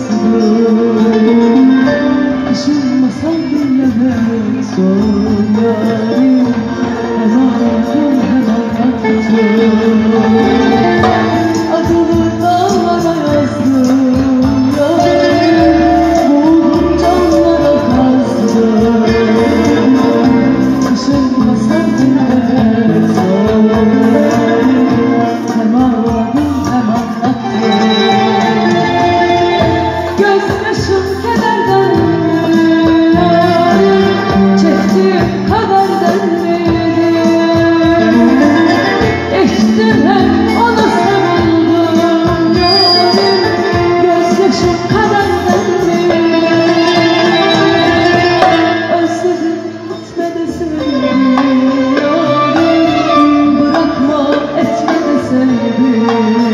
yalnızdım Işınmasaydım neden son Hemen hemen attım Mm-hmm.